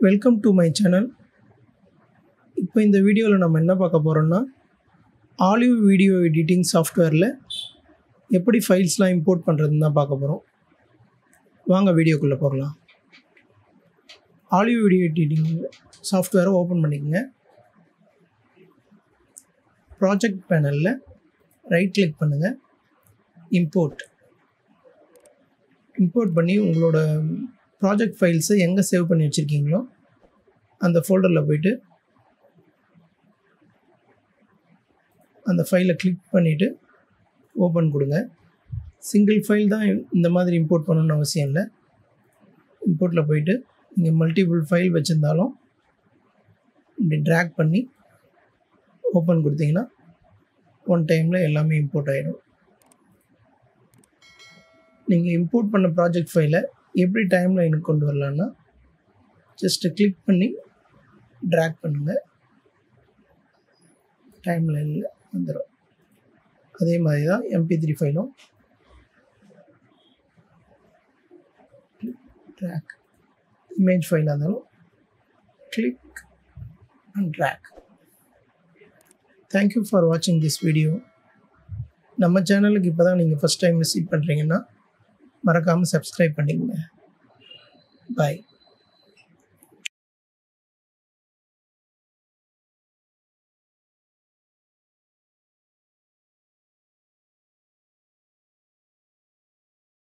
Welcome to my channel இப்போ இந்த வீடியோவில் நம்ம என்ன பார்க்க போகிறோம்னா ஆலிவ் வீடியோ எடிட்டிங் சாஃப்ட்வேரில் எப்படி ஃபைல்ஸ்லாம் இம்போர்ட் பண்ணுறதுன்னு தான் பார்க்க போகிறோம் வாங்க வீடியோக்குள்ளே போகலாம். ஆலிவ் வீடியோ எடிட்டிங் சாஃப்ட்வேரை ஓப்பன் பண்ணிக்கோங்க. ப்ராஜெக்ட் பேனலில் ரைட் கிளிக் பண்ணுங்கள் இம்போர்ட் இம்போர்ட் பண்ணி உங்களோட ப்ராஜெக்ட் ஃபைல்ஸை எங்கே சேவ் பண்ணி வச்சுருக்கீங்களோ அந்த ஃபோல்டரில் போயிட்டு அந்த ஃபைலை கிளிக் பண்ணிவிட்டு ஓப்பன் கொடுங்க. சிங்கிள் ஃபைல் தான் இந்த மாதிரி இம்போர்ட் பண்ணணும்னு அவசியம் இல்லை. இம்போர்ட்டில் போயிட்டு நீங்கள் மல்டிபிள் ஃபைல் வச்சுருந்தாலும் இப்படி ட்ராக் பண்ணி ஓப்பன் கொடுத்தீங்கன்னா ஒன் டைமில் எல்லாமே இம்போர்ட் ஆகிடும் நீங்கள் இம்போர்ட் பண்ண ப்ராஜெக்ட் ஃபைலை எப்படி டைம் லைனுக்கு கொண்டு வரலான்னா ஜஸ்ட்டு கிளிக் பண்ணி ட்ராக் பண்ணுங்கள் டைம் லைனில் வந்துடும் அதே மாதிரி தான் எம்பி த்ரீ ஃபைலும் ட்ராக் இமேஜ் ஃபைலாக இருந்தாலும் click and drag thank you for வாட்சிங் திஸ் வீடியோ நம்ம சேனலுக்கு இப்போ தான் நீங்கள் ஃபஸ்ட் டைம் விசிட் பண்ணுறீங்கன்னா மறக்காமல் சப்ஸ்கிரைப் பண்ணிக்கங்க. பாய்